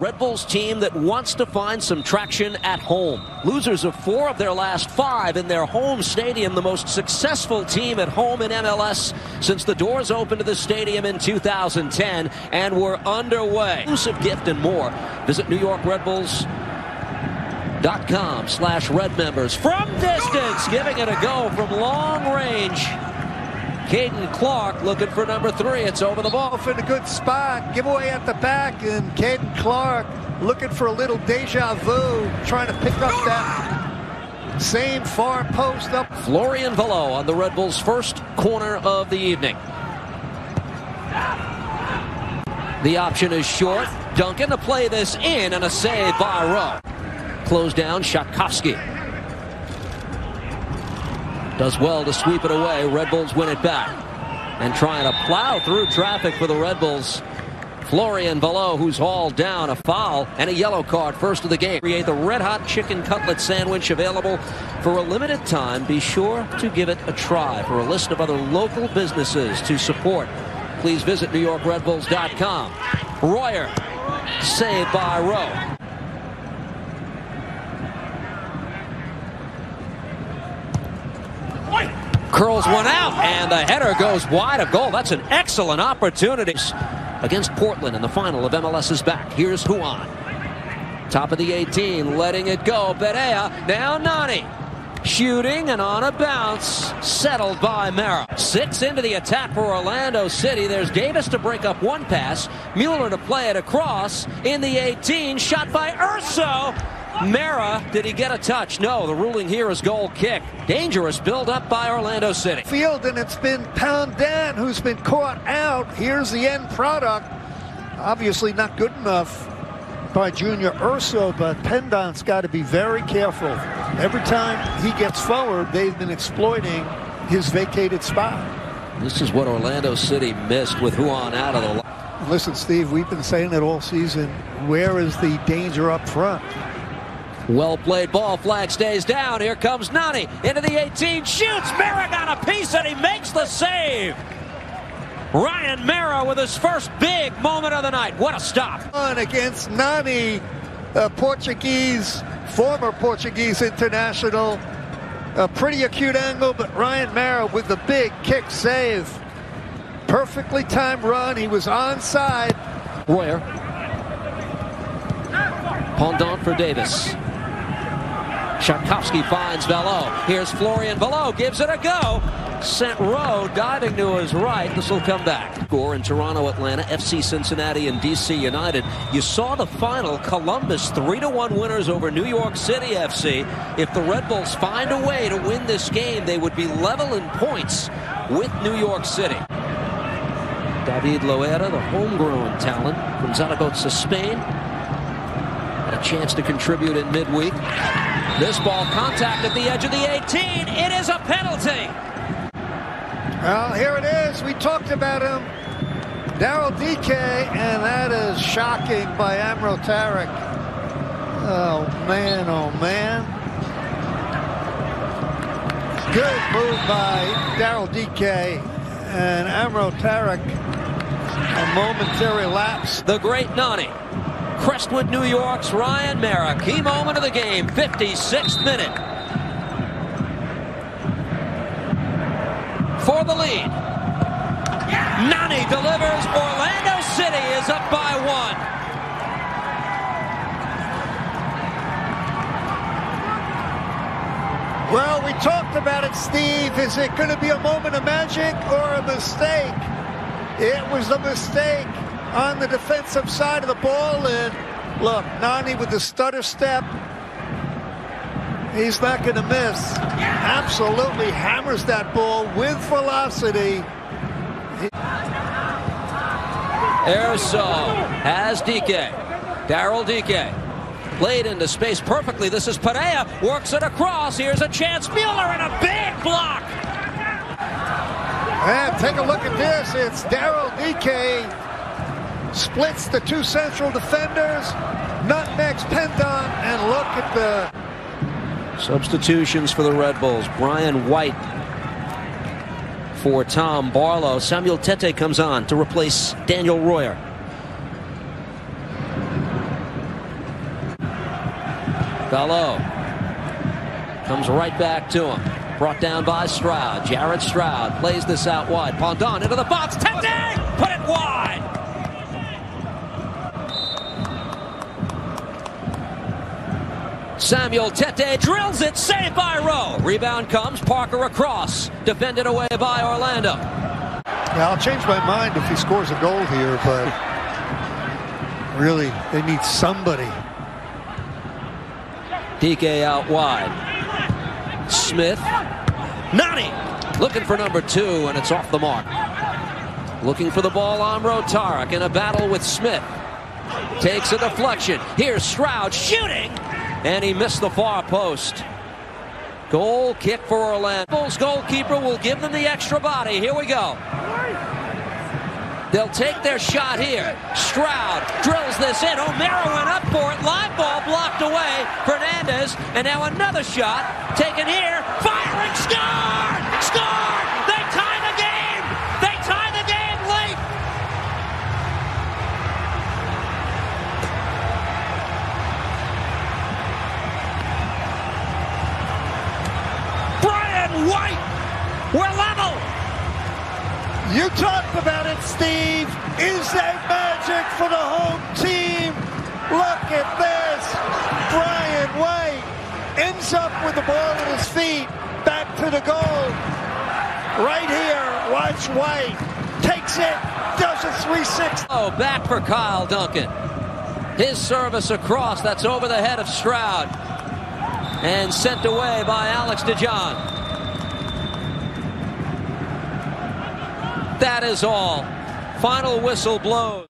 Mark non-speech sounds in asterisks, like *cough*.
Red Bulls team that wants to find some traction at home. Losers of four of their last five in their home stadium, the most successful team at home in MLS since the doors opened to the stadium in 2010 and we're underway. Exclusive gift and more. Visit New York Red Bulls. Dot com slash red members from distance giving it a go from long range Caden Clark looking for number three. It's over the ball. in a good spot. Giveaway at the back, and Caden Clark looking for a little deja vu, trying to pick up that same far post up. Florian Valot on the Red Bulls' first corner of the evening. The option is short. Duncan to play this in and a save by Rowe. Close down, Shatkowski. Does well to sweep it away. Red Bulls win it back. And trying to plow through traffic for the Red Bulls. Florian Valot, who's hauled down a foul and a yellow card first of the game. Create the red hot chicken cutlet sandwich available for a limited time. Be sure to give it a try. For a list of other local businesses to support, please visit NewYorkRedBulls.com. Royer, saved by Rowe. Curls one out, and the header goes wide of goal. That's an excellent opportunity against Portland in the final of MLS is back. Here's Ruan. Top of the 18, letting it go. Perea, now Nani. Shooting and on a bounce, settled by Meara. Six into the attack for Orlando City. There's Davis to break up one pass. Mueller to play it across in the 18. Shot by Urso. Meara, did he get a touch? No, the ruling here is goal kick. Dangerous build up by Orlando City. Field, and it's been Pendant who's been caught out. Here's the end product. Obviously not good enough by Junior Urso, but Pendant's got to be very careful. Every time he gets forward, they've been exploiting his vacated spot. This is what Orlando City missed with Ruan out of the line. Listen, Steve, we've been saying it all season. Where is the danger up front? Well played ball. Flag stays down. Here comes Nani into the 18. Shoots. Meara got a piece and he makes the save. Ryan Meara with his first big moment of the night. What a stop. On against Nani, a Portuguese, former Portuguese international. A pretty acute angle, but Ryan Meara with the big kick save. Perfectly timed run. He was onside. Royer. Pendant for Davis. Shatkowski finds Valot. Here's Florian Valot, gives it a go. Sent Rowe diving to his right. This will come back. Score in Toronto, Atlanta, FC Cincinnati, and DC United. You saw the final. Columbus 3 to 1 winners over New York City FC. If the Red Bulls find a way to win this game, they would be level in points with New York City. David Loera, the homegrown talent from Zaragoza, Spain. Had a chance to contribute in midweek. This ball contact at the edge of the 18. It is a penalty. Well, here it is. We talked about him. Daryl Dike, and that is shocking by Amro Tarek. Oh, man, oh, man. Good move by Daryl Dike and Amro Tarek. A momentary lapse. The great Nani. Crestwood, New York's Ryan Meara. Key moment of the game, 56th minute. For the lead. Nani delivers. Orlando City is up by one. Well, we talked about it, Steve. Is it going to be a moment of magic or a mistake? It was a mistake on the defensive side of the ball. And look, Nani with the stutter step. He's not going to miss. Absolutely hammers that ball with velocity. Urso has Dike. Daryl Dike. Played into space perfectly. This is Perea. Works it across. Here's a chance. Mueller and a big block. And take a look at this. It's Daryl Dike splits the two central defenders, nutmegs Pendant, and look at the substitutions for the Red Bulls. Brian White for Tom Barlow. Samuel Tetteh comes on to replace Daniel Royer. Bello comes right back to him. Brought down by Stroud. Jared Stroud plays this out wide. Pendant into the box. Tetteh! Put it wide! Samuel Tetteh drills it. Saved by Rowe. Rebound comes. Parker across. Defended away by Orlando. Yeah, I'll change my mind if he scores a goal here, but *laughs* really, they need somebody. Dike out wide. Smith. Nani looking for number two, and it's off the mark. Looking for the ball, Amro Tarek in a battle with Smith. Takes a deflection. Here's Stroud shooting, and he missed the far post. Goal kick for Orlando. Bulls goalkeeper will give them the extra body. Here we go. They'll take their shot here. Stroud drills this in. O'Mara went up for it. Live ball blocked away. Fernandez. And now another shot taken here. Firing. Scored! Scored! White! We're level! You talked about it, Steve. Is that magic for the home team? Look at this. Brian White ends up with the ball at his feet. Back to the goal. Right here. Watch White. Takes it. Does a 360. Oh, back for Kyle Duncan. His service across. That's over the head of Stroud. And sent away by Alex DeJohn. That is all. Final whistle blows.